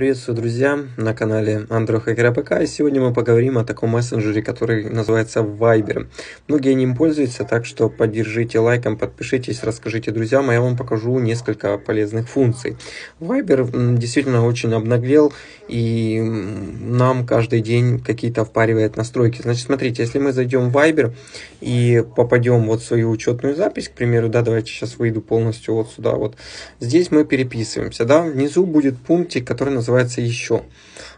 Приветствую, друзья, на канале Андро Хакера ПК. И сегодня мы поговорим о таком мессенджере, который называется Viber. Многие ним пользуются, так что поддержите лайком, подпишитесь, расскажите друзьям, а я вам покажу несколько полезных функций. Viber действительно очень обнаглел, и нам каждый день какие-то впаривает настройки. Значит, смотрите, если мы зайдем в Viber и попадем вот в свою учетную запись, к примеру, да, давайте сейчас выйду полностью вот сюда вот, здесь мы переписываемся, да, внизу будет пунктик, который называется называется «Еще».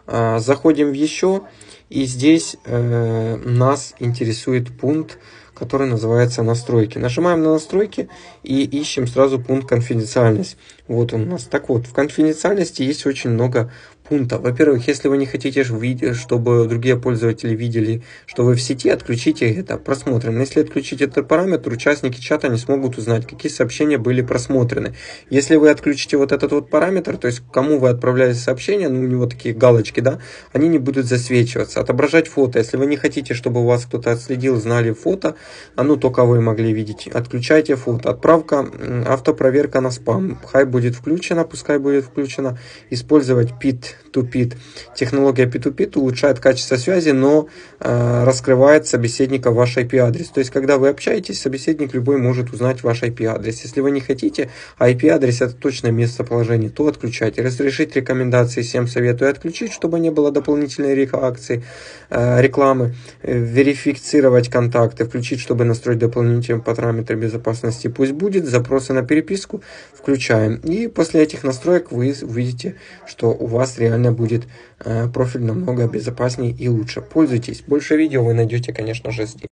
А, заходим в «Еще», и здесь э, нас интересует пункт, который называется «Настройки». Нажимаем на «Настройки» и ищем сразу пункт «Конфиденциальность». Вот он у нас. Так вот, в конфиденциальности есть очень много пунктов. Во-первых, если вы не хотите, чтобы другие пользователи видели, что вы в сети, отключите это просмотрено. Если отключить этот параметр, участники чата не смогут узнать, какие сообщения были просмотрены. Если вы отключите вот этот вот параметр, то есть кому вы отправляли сообщения, ну у него такие галочки, да, они не будут засвечиваться. Отображать фото. Если вы не хотите, чтобы у вас кто-то отследил, знали фото, а ну только вы могли видеть, отключайте фото. Отправка, автопроверка на спам. Хай будет включена, пускай будет включена. Использовать PIT to PIT. Технология P2P улучшает качество связи, но э, раскрывает собеседника ваш IP-адрес. То есть, когда вы общаетесь, собеседник любой может узнать ваш IP-адрес. Если вы не хотите, а IP-адрес это точное местоположение, то отключайте. Разрешить рекомендации всем советую отключить, чтобы не было дополнительной реакции, э, рекламы. Э, верифицировать контакты, включить, чтобы настроить дополнительные параметры безопасности. Пусть будет. Запросы на переписку включаем. И после этих настроек вы увидите, что у вас реально будет э, профиль намного безопаснее и лучше. Пользуйтесь. Больше видео вы найдете, конечно же, здесь.